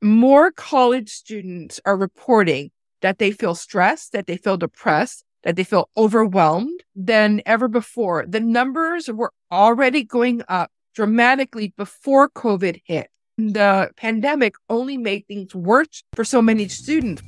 more college students are reporting that they feel stressed, that they feel depressed, that they feel overwhelmed than ever before. The numbers were already going up dramatically before COVID hit. The pandemic only made things worse for so many students.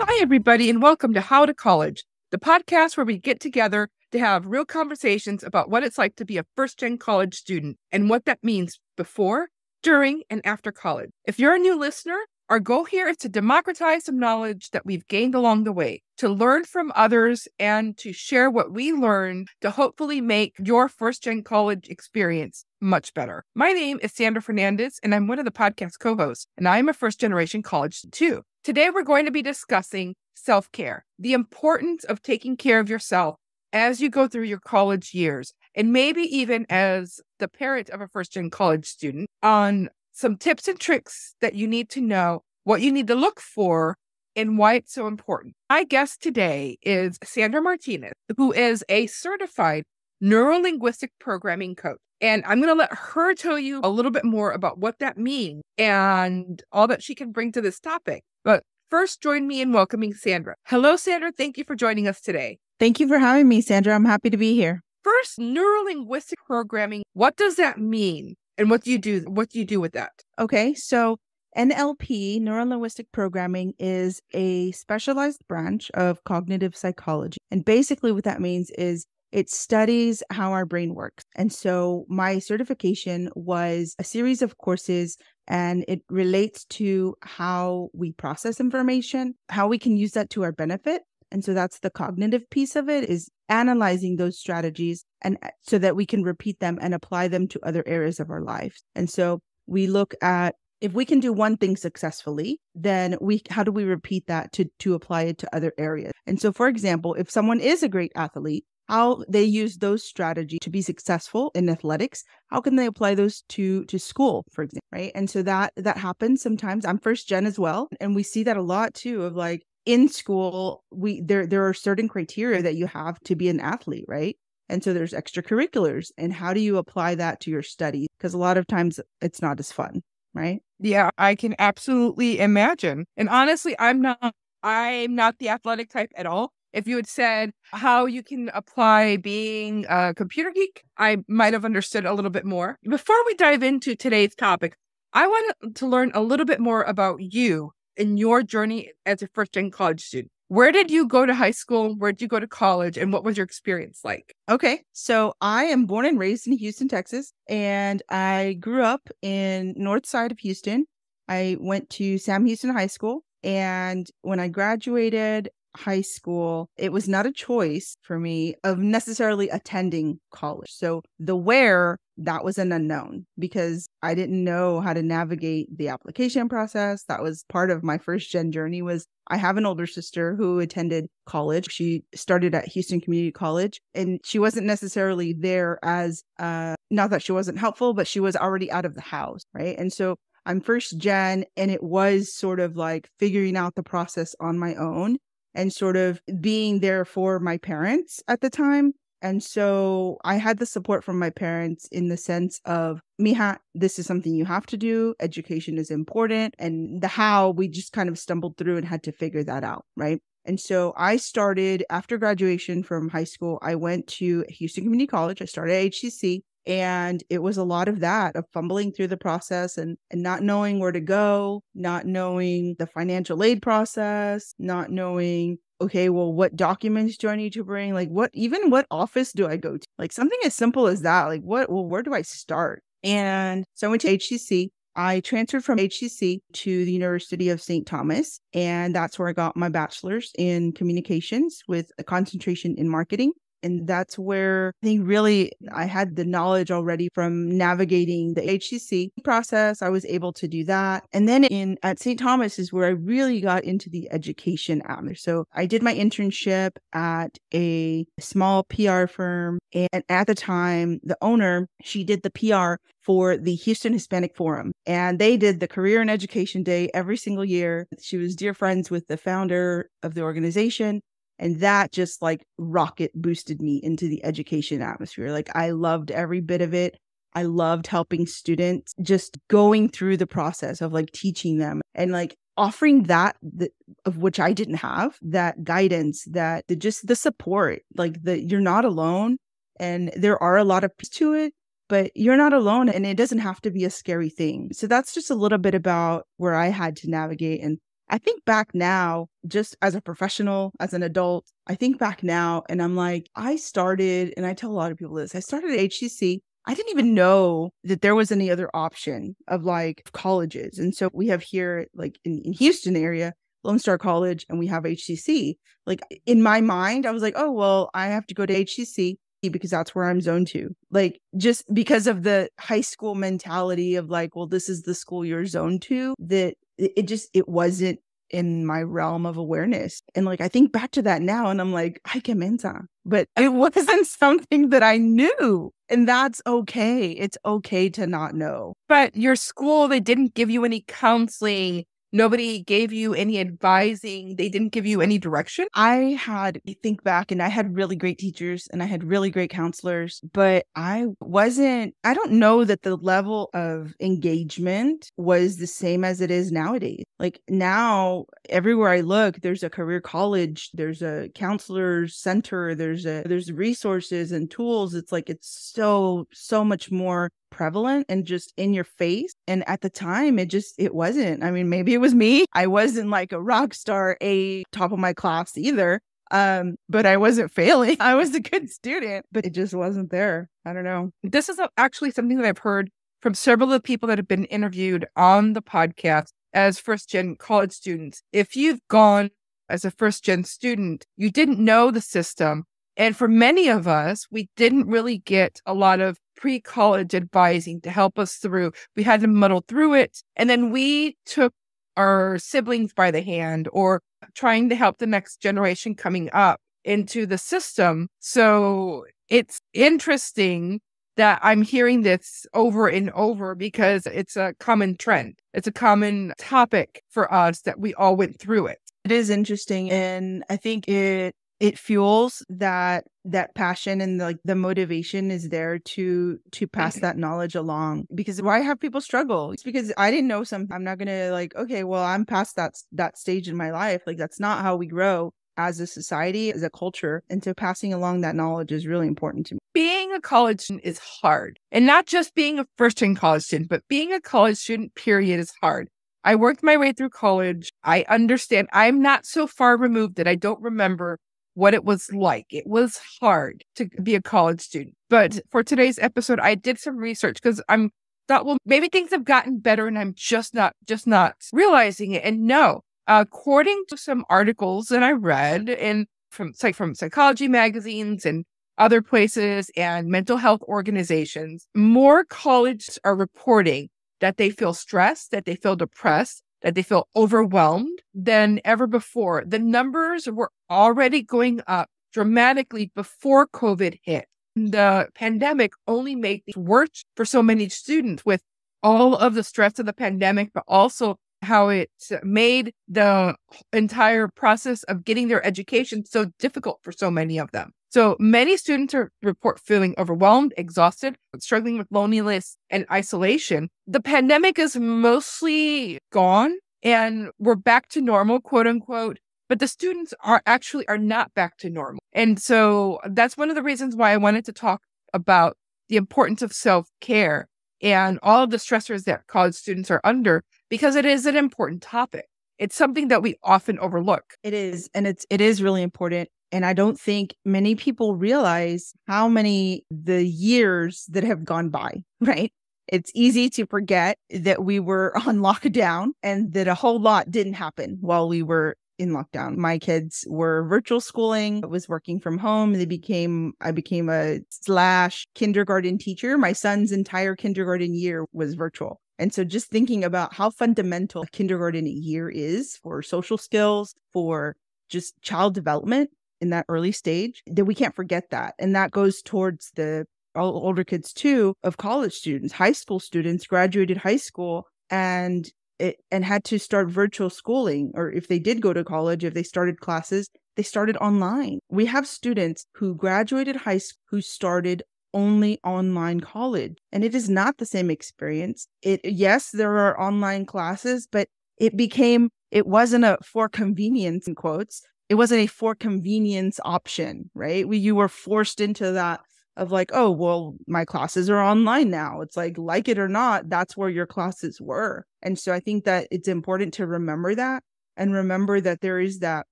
Hi, everybody, and welcome to How to College, the podcast where we get together to have real conversations about what it's like to be a first gen college student and what that means before, during, and after college. If you're a new listener, our goal here is to democratize some knowledge that we've gained along the way, to learn from others, and to share what we learned to hopefully make your first gen college experience much better. My name is Sandra Fernandez, and I'm one of the podcast co hosts, and I'm a first generation college student too. Today, we're going to be discussing self care, the importance of taking care of yourself as you go through your college years, and maybe even as the parent of a first gen college student, on some tips and tricks that you need to know, what you need to look for, and why it's so important. My guest today is Sandra Martinez, who is a certified neurolinguistic programming coach. And I'm going to let her tell you a little bit more about what that means and all that she can bring to this topic. But first, join me in welcoming Sandra. Hello, Sandra. Thank you for joining us today. Thank you for having me, Sandra. I'm happy to be here. First, neurolinguistic programming. What does that mean? And what do you do? What do you do with that? Okay, so NLP, neuro linguistic programming, is a specialized branch of cognitive psychology. And basically, what that means is it studies how our brain works. And so, my certification was a series of courses, and it relates to how we process information, how we can use that to our benefit, and so that's the cognitive piece of it is analyzing those strategies and uh, so that we can repeat them and apply them to other areas of our lives. And so we look at if we can do one thing successfully, then we how do we repeat that to to apply it to other areas? And so for example, if someone is a great athlete, how they use those strategies to be successful in athletics how can they apply those to to school for example right and so that that happens sometimes i'm first gen as well and we see that a lot too of like in school we there there are certain criteria that you have to be an athlete right? And so there's extracurriculars and how do you apply that to your study because a lot of times it's not as fun right? Yeah i can absolutely imagine. And honestly i'm not i'm not the athletic type at all. If you had said how you can apply being a computer geek i might have understood a little bit more. Before we dive into today's topic i want to learn a little bit more about you in your journey as a first gen college student. Where did you go to high school? Where did you go to college? And what was your experience like? Okay. So I am born and raised in Houston, Texas, and I grew up in north side of Houston. I went to Sam Houston High School. And when I graduated, high school, it was not a choice for me of necessarily attending college. So the where that was an unknown because I didn't know how to navigate the application process. That was part of my first gen journey was I have an older sister who attended college. She started at Houston Community College and she wasn't necessarily there as uh not that she wasn't helpful, but she was already out of the house, right? And so I'm first gen and it was sort of like figuring out the process on my own and sort of being there for my parents at the time. And so I had the support from my parents in the sense of, Mija, this is something you have to do. Education is important. And the how we just kind of stumbled through and had to figure that out. Right. And so I started after graduation from high school, I went to Houston Community College. I started at HCC and it was a lot of that of fumbling through the process and, and not knowing where to go not knowing the financial aid process not knowing okay well what documents do i need to bring like what even what office do i go to like something as simple as that like what well where do i start and so i went to hcc I transferred from HCC to the University of St. Thomas, and that's where I got my bachelor's in communications with a concentration in marketing. And that's where I think really I had the knowledge already from navigating the HCC process. I was able to do that. And then in at St. Thomas is where I really got into the education avenue. So I did my internship at a small PR firm. And at the time, the owner, she did the PR for the Houston Hispanic Forum. And they did the Career and Education Day every single year. She was dear friends with the founder of the organization. And that just like rocket boosted me into the education atmosphere. Like I loved every bit of it. I loved helping students just going through the process of like teaching them and like offering that, that of which I didn't have that guidance, that the, just the support, like the you're not alone. And there are a lot of pieces to it, but you're not alone and it doesn't have to be a scary thing. So that's just a little bit about where I had to navigate. And I think back now, just as a professional, as an adult, I think back now and I'm like, I started, and I tell a lot of people this, I started at HCC. I didn't even know that there was any other option of like colleges. And so we have here, like in, in Houston area, Lone Star College, and we have HCC. Like in my mind, I was like, oh, well, I have to go to HCC because that's where I'm zoned to. Like just because of the high school mentality of like, well, this is the school you're zoned to, that it just it wasn't in my realm of awareness. And like I think back to that now and I'm like, I can mensa. But it wasn't something that I knew. And that's okay. It's okay to not know. But your school, they didn't give you any counseling Nobody gave you any advising. They didn't give you any direction. I had think back and I had really great teachers and I had really great counselors, but I wasn't, I don't know that the level of engagement was the same as it is nowadays. Like now, everywhere I look, there's a career college, there's a counselor's center, there's a, there's resources and tools. It's like, it's so, so much more prevalent and just in your face. And at the time, it just, it wasn't. I mean, maybe it was me. I wasn't like a rock star, a top of my class either. Um, but I wasn't failing. I was a good student, but it just wasn't there. I don't know. This is actually something that I've heard from several of the people that have been interviewed on the podcast as first gen college students. If you've gone as a first gen student, you didn't know the system. And for many of us, we didn't really get a lot of pre college advising to help us through. We had to muddle through it. And then we took our siblings by the hand or trying to help the next generation coming up into the system. So it's interesting that I'm hearing this over and over because it's a common trend. It's a common topic for us that we all went through it. It is interesting. And I think it it fuels that that passion and the, like the motivation is there to to pass mm-hmm. that knowledge along because why have people struggle it's because i didn't know something i'm not gonna like okay well i'm past that that stage in my life like that's not how we grow as a society as a culture and so passing along that knowledge is really important to me being a college student is hard and not just being a first gen college student but being a college student period is hard I worked my way through college. I understand. I'm not so far removed that I don't remember what it was like. It was hard to be a college student. But for today's episode, I did some research because I'm thought, well, maybe things have gotten better and I'm just not, just not realizing it. And no, according to some articles that I read and from like from psychology magazines and other places and mental health organizations, more colleges are reporting that they feel stressed, that they feel depressed, that they feel overwhelmed than ever before. The numbers were already going up dramatically before COVID hit. The pandemic only made things worse for so many students with all of the stress of the pandemic, but also how it made the entire process of getting their education so difficult for so many of them. So many students are, report feeling overwhelmed, exhausted, struggling with loneliness and isolation. The pandemic is mostly gone and we're back to normal, quote unquote. But the students are actually are not back to normal. And so that's one of the reasons why I wanted to talk about the importance of self care and all of the stressors that college students are under because it is an important topic. It's something that we often overlook. It is, and it's it is really important. And I don't think many people realize how many the years that have gone by, right? It's easy to forget that we were on lockdown and that a whole lot didn't happen while we were in lockdown. My kids were virtual schooling, I was working from home. They became, I became a slash kindergarten teacher. My son's entire kindergarten year was virtual. And so just thinking about how fundamental a kindergarten year is for social skills, for just child development in that early stage, that we can't forget that. And that goes towards the older kids too of college students, high school students graduated high school and it, and had to start virtual schooling or if they did go to college if they started classes they started online. We have students who graduated high school who started only online college and it is not the same experience. It yes, there are online classes, but it became it wasn't a for convenience in quotes. It wasn't a for convenience option, right? We, you were forced into that of like, oh, well, my classes are online now. It's like, like it or not, that's where your classes were. And so I think that it's important to remember that and remember that there is that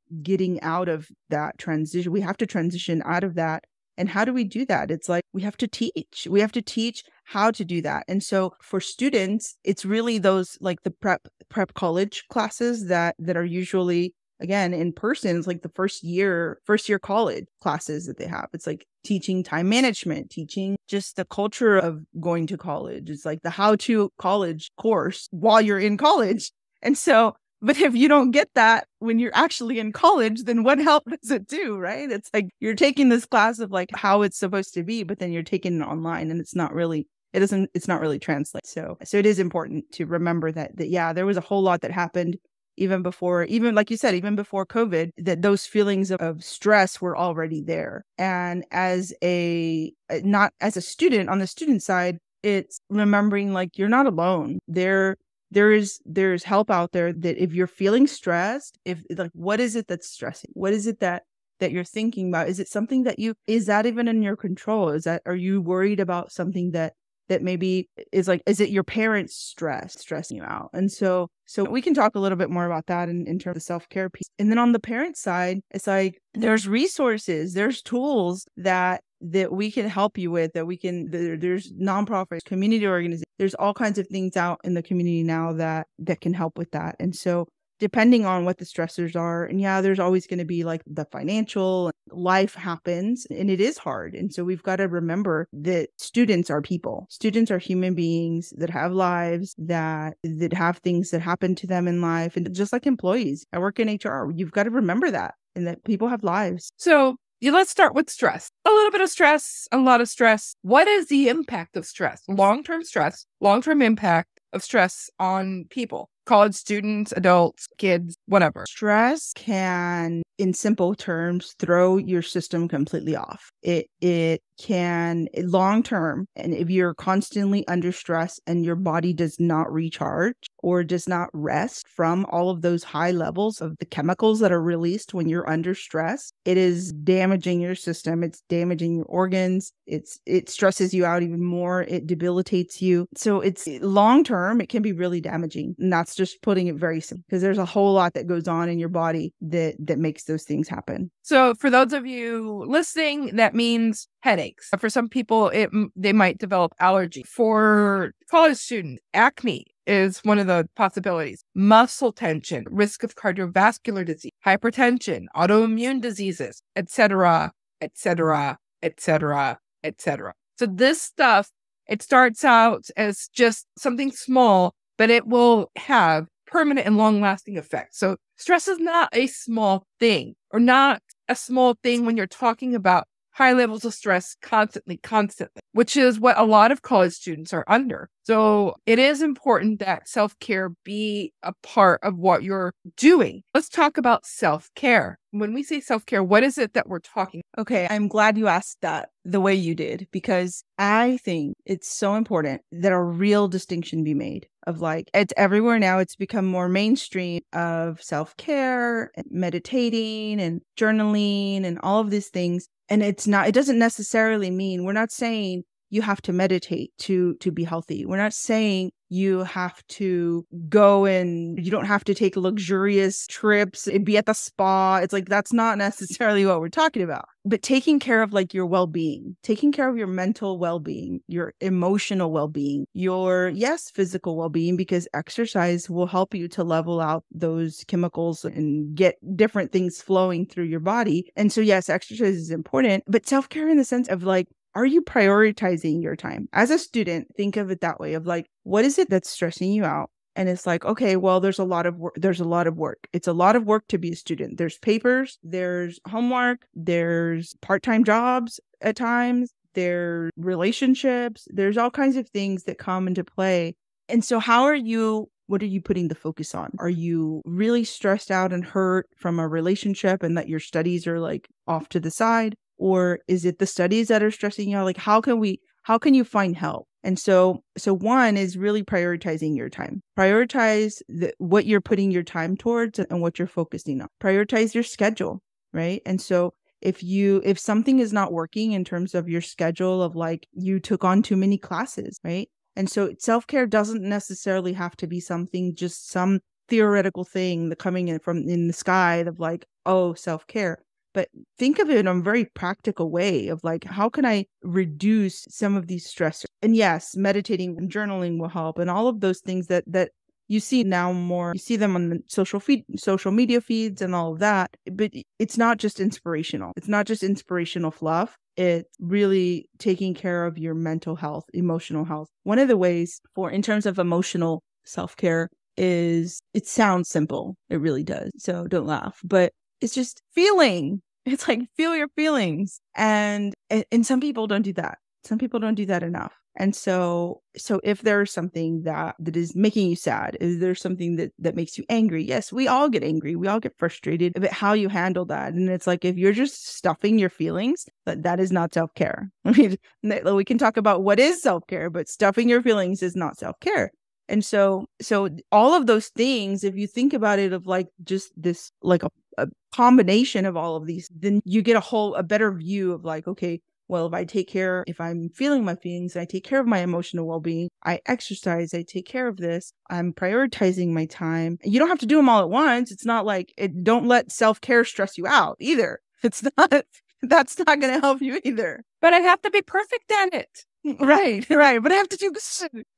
getting out of that transition. We have to transition out of that. And how do we do that? It's like we have to teach. We have to teach how to do that. And so for students, it's really those like the prep prep college classes that that are usually again in person it's like the first year first year college classes that they have it's like teaching time management teaching just the culture of going to college it's like the how to college course while you're in college and so but if you don't get that when you're actually in college, then what help does it do? Right. It's like you're taking this class of like how it's supposed to be, but then you're taking it online and it's not really it doesn't it's not really translate. So so it is important to remember that that yeah, there was a whole lot that happened even before even like you said even before covid that those feelings of, of, stress were already there. And as a eh, not as a student on the student side it's remembering like you're not alone. There there is there's help out there that if you're feeling stressed if like what is it that's stressing? What is it that that you're thinking about? Is it something that you is that even in your control? Is that are you worried about something that that maybe is like is it your parents stress stressing you out? And so so we can talk a little bit more about that in, in terms of self-care piece. And then on the parent side it's like there's resources there's tools that that we can help you with that we can there, there's nonprofits community organizations there's all kinds of things out in the community now that that can help with that. And so depending on what the stressors are. And yeah, there's always going to be like the financial life happens and it is hard. And so we've got to remember that students are people. Students are human beings that have lives that that have things that happen to them in life and just like employees. I work in HR. You've got to remember that and that people have lives. So let's start with stress. A little bit of stress, a lot of stress. What is the impact of stress? Long term stress, long term impact of stress on people college students, adults, kids, whatever. Stress can, in simple terms, throw your system completely off. It it can eh, long term and if you're constantly under stress and your body does not recharge or does not rest from all of those high levels of the chemicals that are released when you're under stress it is damaging your system it's damaging your organs it's it stresses you out even more it debilitates you. So it's eh, long term it can be really damaging and that's just putting it very simple because there's a whole lot that goes on in your body that that makes those things happen. So for those of you listening that means headaches. For some people, it they might develop allergy. For college students, acne is one of the possibilities. Muscle tension, risk of cardiovascular disease, hypertension, autoimmune diseases, etc., etc., etc., etc. So this stuff, it starts out as just something small, but it will have permanent and long lasting effects. So stress is not a small thing or not a small thing when you're talking about high levels of stress constantly, constantly, which is what a lot of college students are under. So it is important that self care be a part of what you're doing. Let's talk about self care. When we say self care, what is it that we're talking? Okay, I'm glad you asked that the way you did because I think it's so important that a real distinction be made of like it's everywhere now. It's become more mainstream of self care, and meditating, and journaling, and all of these things and it's not it doesn't necessarily mean we're not saying you have to meditate to to be healthy. We're not saying you have to go and you don't have to take luxurious trips and be at the spa. It's like that's not necessarily what we're talking about. But taking care of like your well-being taking care of your mental well-being your emotional well-being your yes physical well-being because exercise will help you to level out those chemicals and get different things flowing through your body. And so yes exercise is important but self-care in the sense of like are you prioritizing your time? As a student, think of it that way of like, what is it that's stressing you out? And it's like, okay, well, there's a lot of work. There's a lot of work. It's a lot of work to be a student. There's papers, there's homework, there's part time jobs at times, there's relationships, there's all kinds of things that come into play. And so, how are you what are you putting the focus on? Are you really stressed out and hurt from a relationship and that your studies are like off to the side? Or is it the studies that are stressing you out? Like, how can we, how can you find help? And so, so one is really prioritizing your time. Prioritize the, what you're putting your time towards and what you're focusing on. Prioritize your schedule, right? And so if you if something is not working in terms of your schedule of like you took on too many classes, right? And so self care doesn't necessarily have to be something, just some theoretical thing that coming in from in the sky of like, oh, self care. But think of it in a very practical way of like, how can I reduce some of these stressors? And yes, meditating and journaling will help, and all of those things that that you see now more you see them on the social feed social media feeds and all of that but it's not just inspirational. It's not just inspirational fluff. It's really taking care of your mental health emotional health. One of the ways for in terms of emotional self-care is it sounds simple. It really does. So don't laugh. But it's just feeling it's like feel your feelings and and some people don't do that some people don't do that enough and so, so if there's something that that is making you sad, is there something that that makes you angry? Yes, we all get angry, we all get frustrated. But how you handle that, and it's like if you're just stuffing your feelings, that that is not self care. I mean, we can talk about what is self care, but stuffing your feelings is not self care. And so, so all of those things, if you think about it, of like just this, like a, a combination of all of these, then you get a whole a better view of like, okay, well, if I take care, if I'm feeling my feelings, I take care of my emotional well being, I exercise, I take care of this, I'm prioritizing my time. You don't have to do them all at once. It's not like it, don't let self care stress you out either. It's not, that's not going to help you either. But I have to be perfect at it. Right, right. But I have to do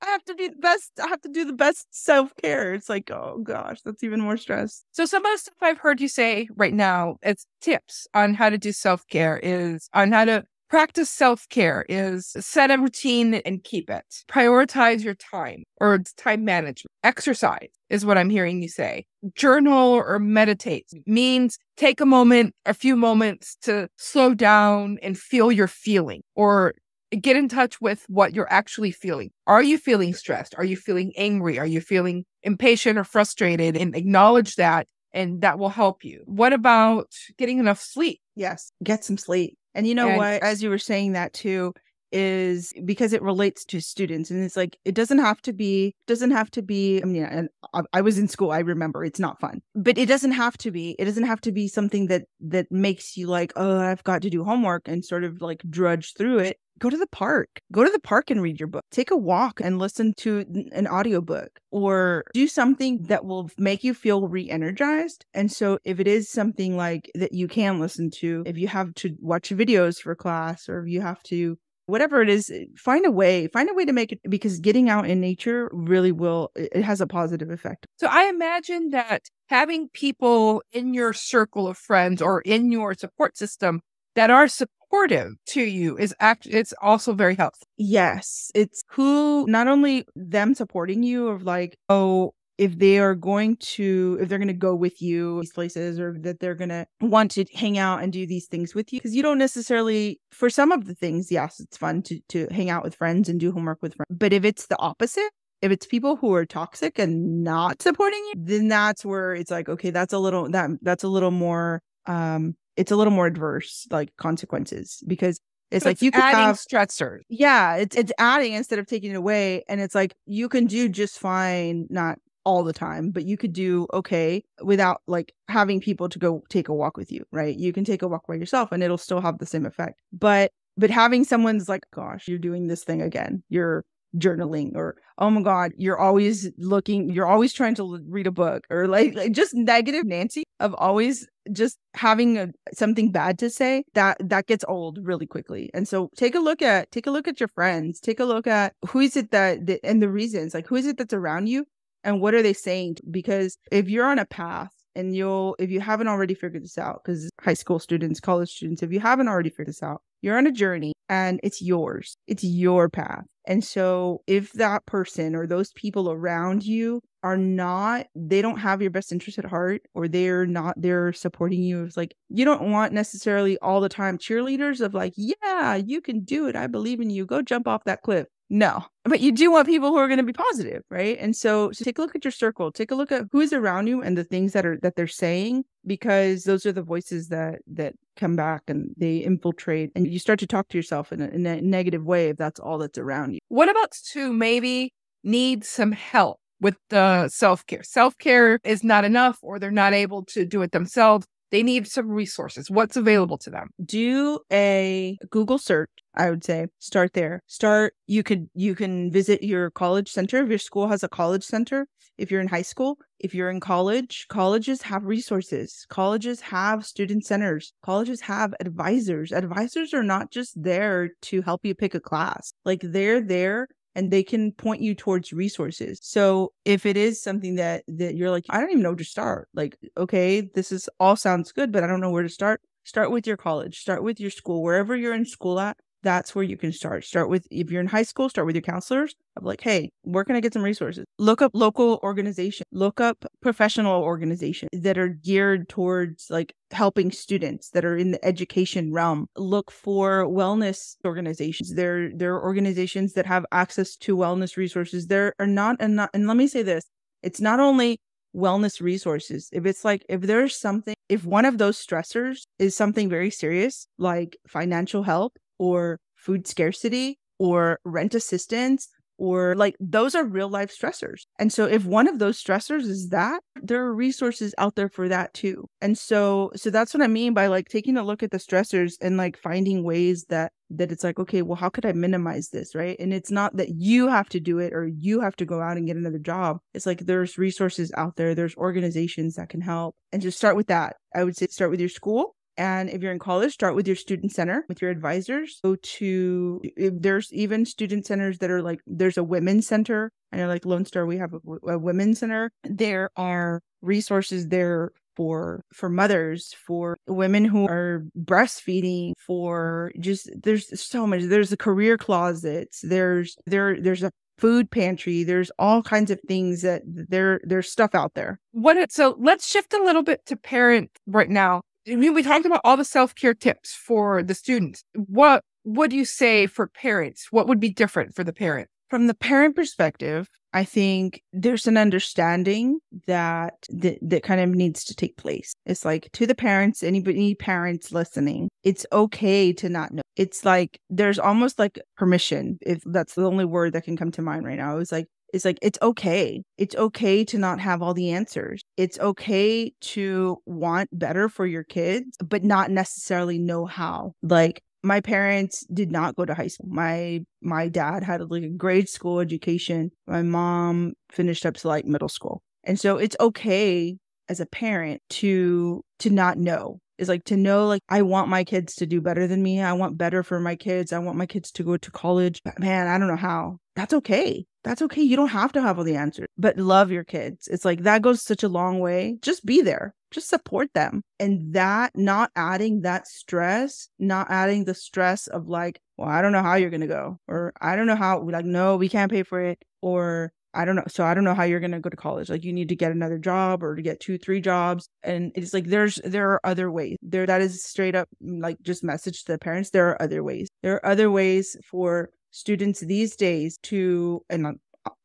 I have to be the best. I have to do the best self care. It's like, oh gosh, that's even more stress. So some of the stuff I've heard you say right now, it's tips on how to do self care is on how to Practice self care is set a routine and keep it. Prioritize your time or time management. Exercise is what I'm hearing you say. Journal or meditate means take a moment, a few moments to slow down and feel your feeling or get in touch with what you're actually feeling. Are you feeling stressed? Are you feeling angry? Are you feeling impatient or frustrated? And acknowledge that and that will help you. What about getting enough sleep? Yes, get some sleep. And you know and, what? As you were saying that too, is because it relates to students and it's like it doesn't have to be doesn't have to be i mean and I, was in school i remember it's not fun but it doesn't have to be it doesn't have to be something that that makes you like oh i've got to do homework and sort of like drudge through it go to the park. Go to the park and read your book. Take a walk and listen to an audiobook or do something that will make you feel re-energized. And so if it is something like that you can listen to if you have to watch videos for class or if you have to whatever it is eh, find a way find a way to make it because getting out in nature really will it has a positive effect. So i imagine that having people in your circle of friends or in your support system that are supportive to you is act it's also very helpful. Yes. It's who not only them supporting you of like, oh, if they are going to if they're going to go with you these places or that they're going to want to hang out and do these things with you because you don't necessarily for some of the things yes it's fun to to hang out with friends and do homework with friends but if it's the opposite if it's people who are toxic and not supporting you then that's where it's like okay that's a little that that's a little more um it's a little more adverse like consequences because it's so like it's you can have stressors. Yeah, it's it's adding instead of taking it away, and it's like you can do just fine, not all the time, but you could do okay without like having people to go take a walk with you, right? You can take a walk by yourself, and it'll still have the same effect. But but having someone's like, gosh, you're doing this thing again. You're journaling or oh my god you're always looking you're always trying to read a book or like, like just negative nancy of always just having a, something bad to say that that gets old really quickly. And so take a look at take a look at your friends take a look at who is it that, that and the reasons like who is it that's around you and what are they saying? Because if you're on a path and you'll if you haven't already figured this out because high school students college students if you haven't already figured this out you're on a journey and it's yours. It's your path and so if that person or those people around you are not they don't have your best interest at heart or they're not they're supporting you it's like you don't want necessarily all the time cheerleaders of like yeah you can do it i believe in you go jump off that cliff No, but you do want people who are going to be positive, right? And so, so take a look at your circle, take a look at who is around you and the things that are that they're saying, because those are the voices that that come back and they infiltrate, and you start to talk to yourself in a, in a negative way if that's all that's around you. What about to maybe need some help with the self care? Self care is not enough, or they're not able to do it themselves. They need some resources. What's available to them? Do a Google search. I would say start there. Start. You could you can visit your college center if your school has a college center. If you're in high school, if you're in college, colleges have resources. Colleges have student centers. Colleges have advisors. Advisors are not just there to help you pick a class. Like they're there and they can point you towards resources. So if it is something that that you're like, I don't even know where to start. Like, okay, this is all sounds good, but I don't know where to start. Start with your college, start with your school, wherever you're in school at that's where you can start. Start with, if you're in high school, start with your counselors of like, hey, where can I get some resources? Look up local organizations, look up professional organizations that are geared towards like helping students that are in the education realm. Look for wellness organizations. There, there are organizations that have access to wellness resources. There are not, and, not, and let me say this, it's not only wellness resources. If it's like, if there's something, if one of those stressors is something very serious, like financial help, or food scarcity or rent assistance or like those are real life stressors. And so if one of those stressors is that, there are resources out there for that too. And so so that's what I mean by like taking a look at the stressors and like finding ways that that it's like okay, well how could I minimize this, right? And it's not that you have to do it or you have to go out and get another job. It's like there's resources out there, there's organizations that can help. And just start with that. I would say start with your school and if you're in college, start with your student center with your advisors. Go to, there's even student centers that are like, there's a women's center. I know like Lone Star, we have a, a women's center. There are resources there for for mothers for women who are breastfeeding for just there's so much there's the career closets there's there there's a food pantry there's all kinds of things that there there's stuff out there what so let's shift a little bit to parent right now I mean, we talked about all the self care tips for the students. What would you say for parents? What would be different for the parent? From the parent perspective, I think there's an understanding that that, that kind of needs to take place. It's like to the parents, anybody parents listening, it's okay to not know. It's like there's almost like permission, if that's the only word that can come to mind right now. It's like it's like it's okay. It's okay to not have all the answers. It's okay to want better for your kids, but not necessarily know how. Like my parents did not go to high school. My my dad had like a grade school education. My mom finished up to like middle school. And so it's okay as a parent to to not know is like to know like I want my kids to do better than me. I want better for my kids. I want my kids to go to college. But man, I don't know how. That's okay. That's okay. You don't have to have all the answers, but love your kids. It's like that goes such a long way. Just be there. Just support them. And that not adding that stress, not adding the stress of like, well, I don't know how you're going to go or I don't know how like no, we can't pay for it or I don't know. So I don't know how you're going to go to college. Like you need to get another job or to get two, three jobs. And it's like there's there are other ways. There that is straight up like just message to the parents. There are other ways. There are other ways for students these days to and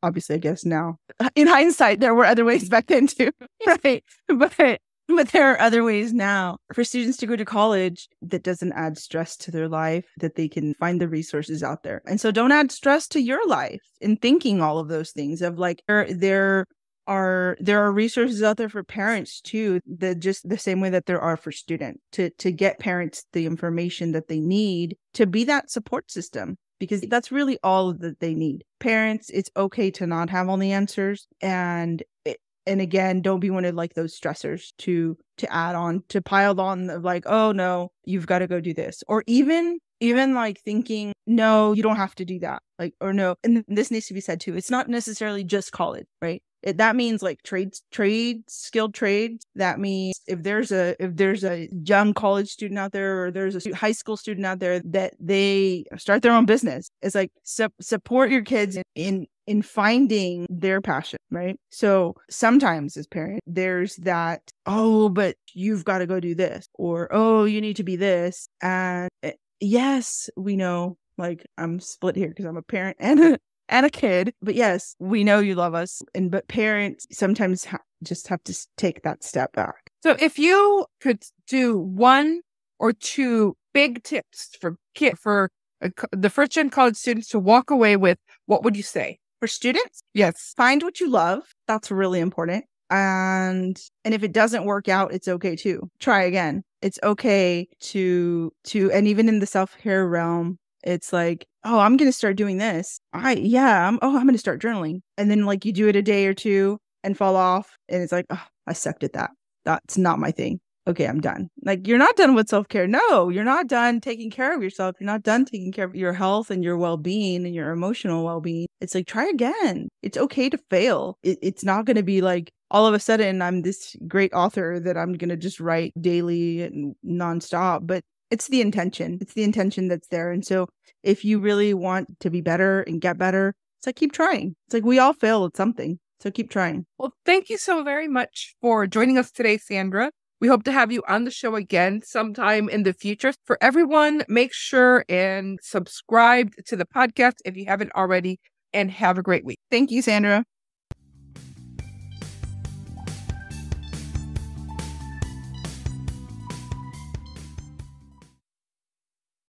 obviously I guess now in hindsight there were other ways back then too. right. But but there are other ways now for students to go to college that doesn't add stress to their life, that they can find the resources out there. And so don't add stress to your life in thinking all of those things of like there, there are there are resources out there for parents too that just the same way that there are for students to to get parents the information that they need to be that support system because that's really all that they need. Parents, it's okay to not have all the answers and and again don't be one of like those stressors to to add on to pile on of like oh no you've got to go do this. Or even even like thinking no you don't have to do that. Like or no and this needs to be said too it's not necessarily just college right it, that means like trades trade skilled trades that means if there's a if there's a young college student out there or there's a high school student out there that they start their own business it's like su- support your kids in, in in finding their passion, right? So sometimes as parents, there's that, oh, but you've got to go do this, or oh, you need to be this. And eh, yes, we know Like I'm split here because I'm a parent and a, and a kid. But yes, we know you love us. And but parents sometimes ha- just have to take that step back. So if you could do one or two big tips for kid for the first gen college students to walk away with, what would you say? For students, yes, find what you love. That's really important. And and if it doesn't work out, it's okay too. Try again. It's okay to to and even in the self-care realm, it's like, oh, I'm going to start doing this. I yeah, I'm oh, I'm going to start journaling. And then like you do it a day or two and fall off and it's like, oh, I sucked at that. That's not my thing okay, I'm done. Like, you're not done with self care. No, you're not done taking care of yourself. You're not done taking care of your health and your well being and your emotional well being. It's like, try again. It's okay to fail. It, it's not going to be like all of a sudden I'm this great author that I'm going to just write daily and nonstop. But it's the intention. It's the intention that's there. And so if you really want to be better and get better, it's like, keep trying. It's like we all fail at something. So keep trying. Well, thank you so very much for joining us today, Sandra. We hope to have you on the show again sometime in the future. For everyone, make sure and subscribe to the podcast if you haven't already, and have a great week. Thank you, Sandra.